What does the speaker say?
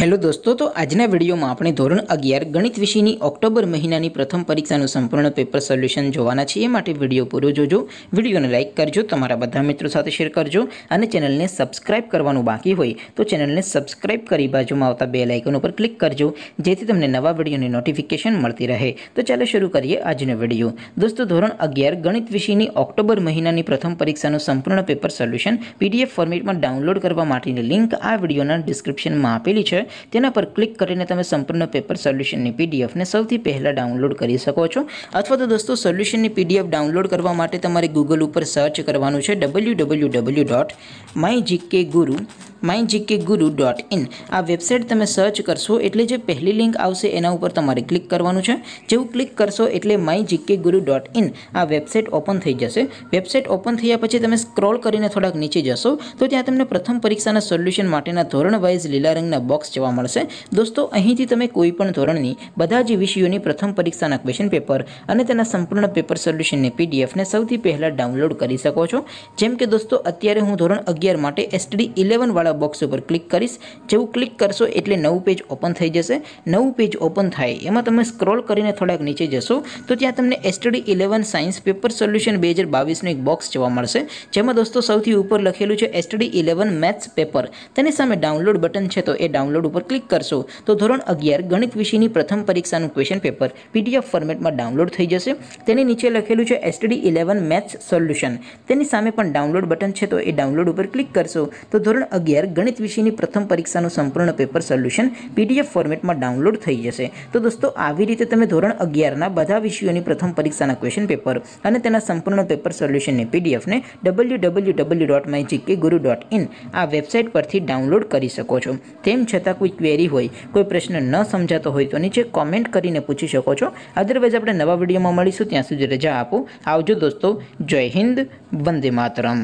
Hello દોસ્તો, તો આજના વિડીયોમાં આપણે ધોરણ અગિયાર ગણિત વિષયની ઓક્ટોબર મહિનાની પ્રથમ પરીક્ષાનું સંપૂર્ણ પેપર સોલ્યુશન જોવાના છીએ. એ માટે વીડિયો પૂરો જોજો. વિડીયોને લાઇક કરજો, તમારા બધા મિત્રો સાથે શેર કરજો અને ચેનલને સબસ્ક્રાઇબ કરવાનું બાકી હોય તો ચેનલને સબસ્ક્રાઇબ કરી બાજુમાં આવતા બે લાઇકન ઉપર ક્લિક કરજો, જેથી તમને નવા વિડીયોની નોટિફિકેશન મળતી રહે. તો ચાલો શરૂ કરીએ આજનો વીડિયો. દોસ્તો, ધોરણ અગિયાર ગણિત વિષયની ઓક્ટોબર મહિનાની પ્રથમ પરીક્ષાનું સંપૂર્ણ પેપર સોલ્યુશન પીડીએફ ફોર્મેટમાં ડાઉનલોડ કરવા માટેની લિંક આ વિડીયોના ડિસ્ક્રિપ્શનમાં આપેલી છે. તેના પર ક્લિક કરીને તમે સંપૂર્ણ પેપર સોલ્યુશનની પીડીએફને સૌથી પહેલાં ડાઉનલોડ કરી શકો છો. અથવા તો દોસ્તો, સોલ્યુશનની પીડીએફ ડાઉનલોડ કરવા માટે તમારે ગૂગલ ઉપર સર્ચ કરવાનું છે W W W dot my GK Guru my GK Guru dot in આ વેબસાઇટ તમે સર્ચ કરશો એટલે જે પહેલી લિંક આવશે એના ઉપર તમારે ક્લિક કરવાનું છે. જેવું ક્લિક કરશો એટલે my GK Guru dot in આ વેબસાઇટ ઓપન થઈ જશે. વેબસાઇટ ઓપન થયા પછી તમે સ્ક્રોલ કરીને થોડાક નીચે જશો, તો ત્યાં તમને પ્રથમ પરીક્ષાના સોલ્યુશન માટેના ધોરણ વાઇઝ લીલા રંગના બોક્સ જોવા મળશે. દોસ્તો, અહીંથી તમે કોઈપણ ધોરણની બધા જ વિષયોની પ્રથમ પરીક્ષાના ક્વેશ્ચન પેપર અને તેના સંપૂર્ણ પેપર સોલ્યુશનની પીડીએફને સૌથી પહેલાં ડાઉનલોડ કરી શકો છો. જેમ કે દોસ્તો, અત્યારે હું ધોરણ અગિયાર માટે એસટીડી ઇલેવન વાળા બોક્સ ઉપર ક્લિક કરીશ. જેવું ક્લિક કરશો એટલે નવું પેજ ઓપન થઈ જશે. નવું પેજ ઓપન થાય, એમાં તમે સ્ક્રોલ કરીને થોડાક નીચે જશો, તો ત્યાં તમને STD eleven science paper solution બે હજાર બાવીસનું એક બોક્સ જોવા મળશે. જેમાં દોસ્તો સૌથી ઉપર લખેલું છે એસટડી ઇલેવન મેથ્સ પેપર તેની સામે ડાઉનલોડ બટન છે તો એ ડાઉનલોડ ઉપર ક્લિક કરશો. તો ધોરણ અગિયાર, ગણિત વિષયની પ્રથમ પરીક્ષાનું ક્વેશ્ચન પેપર પીડીએફ ફોર્મેટમાં ડાઉનલોડ થઈ જશે. તેની નીચે લખેલું છે એસટડી ઇલેવન મેથ્સ સોલ્યુશન તેની સામે પણ ડાઉનલોડ બટન છે તો એ ડાઉનલોડ ઉપર ક્લિક કરશો. તો ધોરણ અગિયાર ગણિત વિષયની પ્રથમ પરીક્ષાનું સંપૂર્ણ પેપર સોલ્યુશન પીડીએફ ફોર્મેટમાં ડાઉનલોડ થઈ જશે. તો દોસ્તો, આવી રીતે તમે ધોરણ અગિયારના બધા વિષયોની પ્રથમ પરીક્ષાના ક્વેશ્ચન પેપર અને તેના સંપૂર્ણ પેપર સોલ્યુશનની પીડીએફને W W W dot my GK Guru dot in આ વેબસાઇટ પરથી ડાઉનલોડ કરી શકો છો. તેમ છતાં કોઈ ક્વેરી હોય, કોઈ પ્રશ્ન ન સમજાતો હોય તો નીચે કોમેન્ટ કરીને પૂછી શકો છો. અદરવાઇઝ આપણે નવા વિડીયોમાં મળીશું. ત્યાં સુધી રજા આપો. આવજો દોસ્તો. જય હિન્દ. વંદે માતરમ.